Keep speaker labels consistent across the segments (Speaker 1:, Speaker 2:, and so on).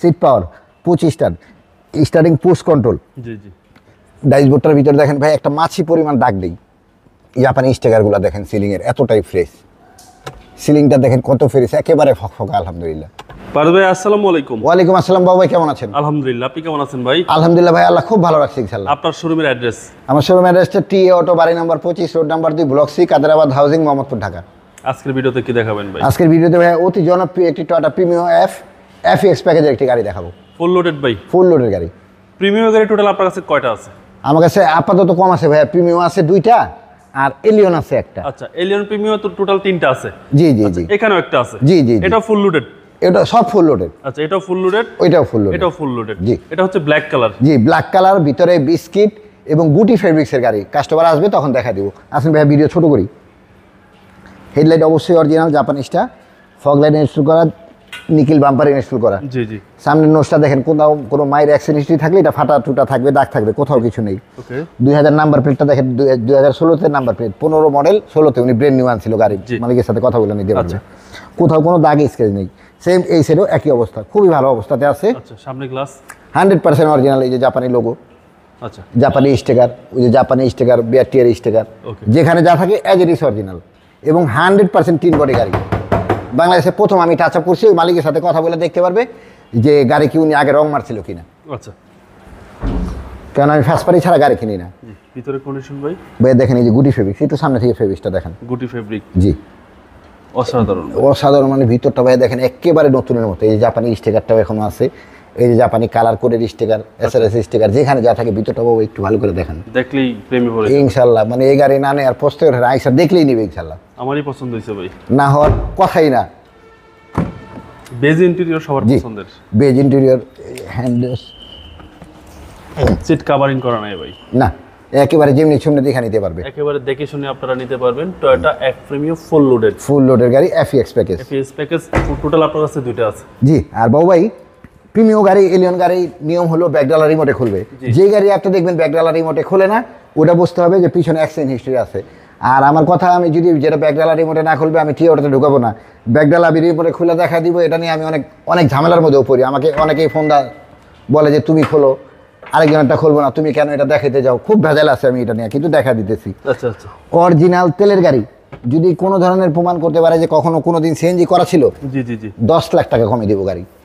Speaker 1: Seat power পঁচিশটার starting push control
Speaker 2: জি জি।
Speaker 1: ড্যাশবোর্ডটার ভিতরে দেখেন ভাই একটা মাছি পরিমাণ দাগ নেই জাপানি স্টিকারগুলো দেখেন সিলিংয়ের এতটাই ফ্রেশ সিলিংটা দেখেন কত ফ্রেশ একেবারে ফকফকা আলহামদুলিল্লাহ।
Speaker 2: পারুল ভাই আসসালামু আলাইকুম।
Speaker 1: ওয়ালাইকুম আসসালাম বাবু ভাই কেমন আছেন?
Speaker 2: আলহামদুলিল্লাহ আপনি কেমন আছেন ভাই?
Speaker 1: আলহামদুলিল্লাহ ভাই আল্লাহ খুব ভালো রাখছি ইনশাল্লাহ
Speaker 2: আপনার শোরুমের অ্যাড্রেস
Speaker 1: আমার অ্যাড্রেসটা টি এ অটো বাড়ি নাম্বার পঁচিশ রোড নাম্বার দুই block C Kaderabad housing Mohammadpur Dhaka.
Speaker 2: আজকের ভিডিওতে কি দেখাবেন ভাই?
Speaker 1: আজকের ভিডিওতে ভাই অতি জনপ্রিয় একটি Toyota premium F F X প্যাকেজের একটি গাড়ি দেখাবো।
Speaker 2: ফুল লোডেড ভাই।
Speaker 1: ফুল লোডের গাড়ি।
Speaker 2: প্রিমিয়াম গাড়ি টোটাল আপনার কাছে কয়টা আছে?
Speaker 1: আমার কাছে আপাতত কম আছে ভাইয়া। প্রিমিয়াম আছে দুইটা আর এলিয়ন আছে একটা।
Speaker 2: আচ্ছা এলিয়ন প্রিমিয়াম তো টোটাল তিনটা আছে।
Speaker 1: জি জি জি।
Speaker 2: এখানেও একটা আছে।
Speaker 1: জি, জি।
Speaker 2: এটা ফুল লোডেড
Speaker 1: এটা সব ফুল লোডের
Speaker 2: আচ্ছা এটাও ফুল লোডেড
Speaker 1: ওইটাও ফুল লোডের
Speaker 2: এটাও ফুল লোডেড
Speaker 1: জি।
Speaker 2: এটা হচ্ছে ব্ল্যাক কালার
Speaker 1: জি ব্ল্যাক কালার ভিতরে বিস্কিট এবং গুটি ফেব্রিক্সের গাড়ি। কাস্টমার আসবে তখন দেখা দিব। আসেন ভাইয়া ভিডিও ছোট করি। হেডলাইট অবশ্যই অরিজিনাল জাপানিজটা ফগ লাইট ইনস্টল করা নিকিল বাম্পার ইনস্টল করা।
Speaker 2: জি জি।
Speaker 1: সামনের নোটটা দেখেন কোথাও কোনো মায়ের অ্যাক্সিডেন্ট হিস্ট্রি থাকলে এটা ফাটা টুটা থাকবে দাগ থাকবে কোথাও কিছু নেই।
Speaker 2: ওকে।
Speaker 1: দুই হাজার নাম্বার প্লেটটা দেখেন দুই হাজার ষোলোতে নাম্বার প্লেট পনেরো মডেল ষোলোতে উনি ব্রেন নিউ আনছিল গাড়ি। মালিকের সাথে কথা বলে নিতে পারবে
Speaker 2: আচ্ছা।
Speaker 1: কোথাও কোনো দাগ স্কেচ নেই। সেম এই সাইডেও একই অবস্থা খুবই ভালো অবস্থাতে আছে।
Speaker 2: আচ্ছা সামনে গ্লাস
Speaker 1: হান্ড্রেড পার্সেন্ট অরিজিনাল এই যে জাপানি লোগো
Speaker 2: আচ্ছা।
Speaker 1: জাপানি স্টিকার ওই যে জাপানি স্টিকার বিআরটিআর স্টিকার. যেখানে যা থাকে অ্যাজ ইট ইস অরিজিনাল এবং হান্ড্রেড পার্সেন্ট তিন বডি গাড়ি। বাংলাদেশে প্রথম আমি টাচ আপ করছি ওই মালিকের সাথে কথা বলে দেখতে পারবে যে গাড়ি কি উনি আগে রং মারছিল কিনা।
Speaker 2: আচ্ছা।
Speaker 1: কারণ আমি ফার্স্ট পারি ছাড়া গাড়ি কিনি না।
Speaker 2: ভিতরে কন্ডিশন ভাই?
Speaker 1: ভাই দেখেন এই যে গুটি ফেব্রিক্স একটু সামনে থেকে ফেব্রিকটা দেখেন।
Speaker 2: গুটি ফেব্রিক
Speaker 1: জি।
Speaker 2: অসাধারণ।
Speaker 1: অসাধারণ মানে ভিতরটা ভাই দেখেন একেবারে নতুনের মতো এই জাপানি স্টিকারটাও এখনও আছে। এই যে জাপানি কালার কোডের sticker S R S sticker যেখানে যা থাকে ভিতরটাও একটু ভালো করে দেখেন।
Speaker 2: দেখলেই প্রেমে পড়ে
Speaker 1: ইনশাল্লাহ মানে এই গাড়ি না নেই আর পস্তে আইসা দেখলেই নিবে ইনশাল্লাহ।
Speaker 2: আমারই পছন্দ হয়েছে ভাই।
Speaker 1: না হওয়ার কথাই না।
Speaker 2: বেজ ইন্টেরিয়র সবার পছন্দের।
Speaker 1: বেজ ইন্টেরিয়র হ্যান্ডেস
Speaker 2: সিট কাভারিং করা নাই ভাই।
Speaker 1: না একেবারে যেমনি সামনে দেখা নিতে পারবে।
Speaker 2: একেবারে দেখে শুনে আপনারা নিতে পারবেন টয়োটা এক প্রিমিয়াম ফুল লোডেড
Speaker 1: ফুল লোডের গাড়ি FX package
Speaker 2: FS package total আপনার কাছে দুইটা আছে।
Speaker 1: জি আর বাবু ভাই প্রিমিয়াম গাড়ি এলিয়ন গাড়ি নিয়ম হলো ব্যাকডালা রিমোটে খুলবে। যে গাড়ি একটা দেখবেন ব্যাকডালা রিমোটে খুলে না ওটা বুঝতে হবে যে পিছনে অ্যাক্সিডেন্ট হিস্ট্রি আছে। আর আমার কথা আমি যদি যেটা ব্যাকডালা রিমোটে না খুলবে আমি টিওটাতে ঢুকাবো না। ব্যাকডালা রিমোটে খুলে দেখা দিব এটা নিয়ে আমি অনেক অনেক ঝামেলার মধ্যেও পড়ি। আমাকে অনেকেই ফোন দা বলে যে তুমি খোলো। আরেকজনটা খুলবো না। তুমি কেন এটা দেখাতে যাও? খুব ভেজাল আছে আমি এটা নিয়ে কিন্তু দেখা দিতেছি।
Speaker 2: আচ্ছা আচ্ছা।
Speaker 1: অরিজিনাল তেলের গাড়ি যদি কোনো ধরনের প্রমাণ করতে পারে যে কখনো কোনো দিন সিএনজি করা ছিল
Speaker 2: জি জি জি।
Speaker 1: দশ লাখ টাকা কমে দিব গাড়ি।
Speaker 2: আচ্ছা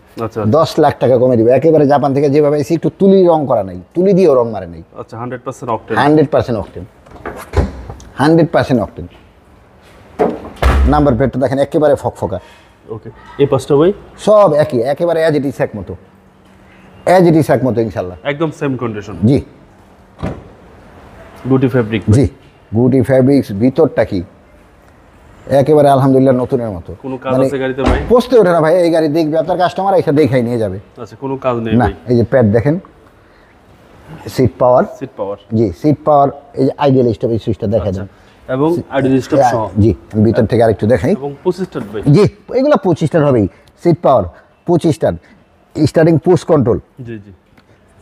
Speaker 1: দশ লাখ টাকা কমে দিবে। একেবারে জাপান থেকে যেভাবে এসে একটু তুলি রং করা নেই তুলি দিয়েও রং মারে নেই।
Speaker 2: আচ্ছা hundred percent octane
Speaker 1: hundred percent octane hundred percent octane number প্লেটটা দেখেন একেবারে ফকফকা।
Speaker 2: ওকে এই পাঁচটা ভাই
Speaker 1: সব একই একেবারে অ্যাজ ইট ইস এক মতো। অ্যাজ ইট ইস এক মতো ইনশাল্লাহ
Speaker 2: একদম সেম কন্ডিশন
Speaker 1: জি।
Speaker 2: গুটি ফেব্রিক
Speaker 1: জি। গুডি ফ্যাব্রিক্স ভিতরটা কি? একেবারে আলহামদুলিল্লাহ নতুনের মতো।
Speaker 2: কোনো কাজ
Speaker 1: মানে
Speaker 2: আছে গাড়িতে ভাই?
Speaker 1: পৌঁছতে ওঠে না ভাই এই গাড়ি দেখবে আপনার কাস্টমার এসে দেখাই নিয়ে যাবে।
Speaker 2: আচ্ছা কোনো কাজ নেই
Speaker 1: না এই যে প্যাড দেখেন সিট পাওয়ার
Speaker 2: সিট পাওয়ার
Speaker 1: জি সিট পাওয়ার এই যে আইডিয়াল স্টপ এই সুইচটা দেখা যায়
Speaker 2: এবং আইডি স্টপ সহ।
Speaker 1: জি ভিতর থেকে আরেকটু দেখাই।
Speaker 2: এবং পঁচিশটা ভাই।
Speaker 1: জি এগুলো পঁচিশটার হবেই। সিট পাওয়ার পঁচিশটার স্টার্টিং পুশ কন্ট্রোল
Speaker 2: জি জি।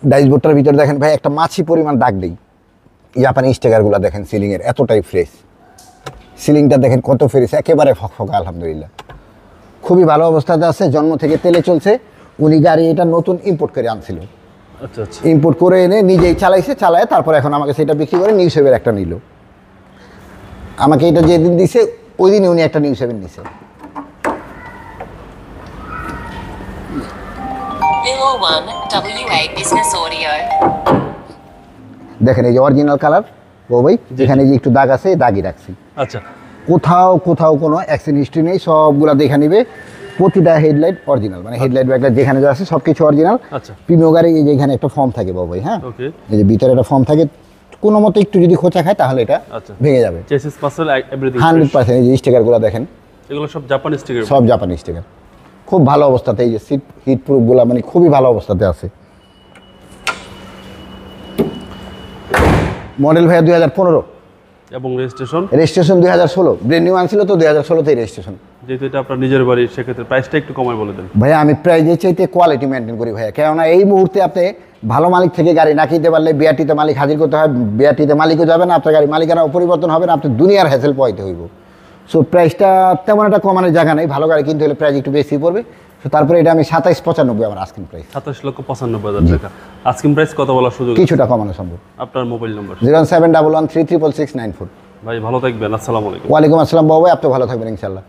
Speaker 1: ড্যাশবোর্ডটার ভিতরে দেখেন ভাই একটা মাছি পরিমাণ দাগ নেই। জাপানি স্টিকারগুলো দেখেন সিলিংয়ের এতটাই ফ্রেশ সিলিংটা দেখেন কত ফ্রেশ একেবারে ফকফকা আলহামদুলিল্লাহ। খুবই ভালো অবস্থাতে আছে জন্ম থেকে তেলে চলছে। উনি গাড়ি এটা নতুন ইম্পোর্ট করে আনছিল।
Speaker 2: আচ্ছা আচ্ছা।
Speaker 1: ইম্পোর্ট করে এনে নিজেই চালাইছে চালায় তারপর এখন আমাকে সেটা বিক্রি করে নিউ সেভের একটা নিল। আমাকে এটা যেদিন দিছে ওই দিনই উনি একটা নিউ সেভেন নিছে।
Speaker 3: Willow One WA Business Audio.
Speaker 1: দেখেন এই যে অরিজিনাল কালার ভাই যেখানে যে একটু দাগ আছে দাগই রাখছি।
Speaker 2: আচ্ছা।
Speaker 1: কোথাও কোথাও কোনো অ্যাক্সিডেন্ট হিস্ট্রি নেই সবগুলা দেখে নিবে। প্রতিটা হেডলাইট অরিজিনাল মানে হেডলাইট ব্যাকলাইট যেখানে যা আছে সব কিছু অরিজিনাল
Speaker 2: আচ্ছা।
Speaker 1: প্রিমিও গাড়ি এই যে এখানে একটা ফর্ম থাকে বাবাই হ্যাঁ? এই যে ভিতরে একটা ফর্ম থাকে কোনো মতো একটু যদি খোঁচা খায় তাহলে এটা
Speaker 2: আচ্ছা।
Speaker 1: ভেঙে যাবে।
Speaker 2: এভরিথিং
Speaker 1: হান্ড্রেড পার্সেন্ট এই যে স্টিকারগুলো দেখেন।
Speaker 2: এগুলো সব জাপানি স্টিকার
Speaker 1: সব জাপানি স্টিকার খুব ভালো অবস্থাতে এই যে সিট হিট প্রুফগুলো মানে খুবই ভালো অবস্থাতে আছে। মডেল ভাইয়া দুই হাজার পনেরো।
Speaker 2: এবং রেজিস্ট্রেশন?
Speaker 1: রেজিস্ট্রেশন দুই হাজার ষোলো। ব্রেন নিউ আনছিল তো দুই হাজার ষোলোতেই রেজিস্ট্রেশন।
Speaker 2: যেহেতু এটা আপনার নিজের বাড়ি সেক্ষেত্রে প্রাইসটা একটু কমায় বলে দেন।
Speaker 1: ভাইয়া আমি প্রাইজের চাইতে কোয়ালিটি মেনটেন করি ভাইয়া। কেননা এই মুহূর্তে আপনি ভালো মালিক থেকে গাড়ি না কিনতে পারলে বিআরটিতে মালিক হাজির করতে হয় বিআরটিতে মালিকও যাবে না আপনার গাড়ি মালিকানা পরিবর্তন হবে না আপনি দুনিয়ার হ্যাসেল পাইতে হইব। সো প্রাইসটা তেমন একটা কমানোর জায়গা নেই ভালো গাড়ি কিনতে হলে প্রাইস একটু বেশি পড়বে। তারপরে এটা আমি সাতাইশ পঁচানব্বই আমার আস্কিং প্রাইস
Speaker 2: সাতাইশ লক্ষ পঁচানব্বই হাজার টাকা। আজকিম প্রাইস কত বলার সুযোগ?
Speaker 1: কিছুটা কমানো সম্ভব।
Speaker 2: আপনার mobile number
Speaker 1: zero seven double one three triple six nine four.
Speaker 2: ভাই ভালো থাকবেন। আসসালামু আলাইকুম।
Speaker 1: ওয়ালাইকুম আসসালাম বাবু আপনি ভালো থাকবেন ইনশাল্লাহ।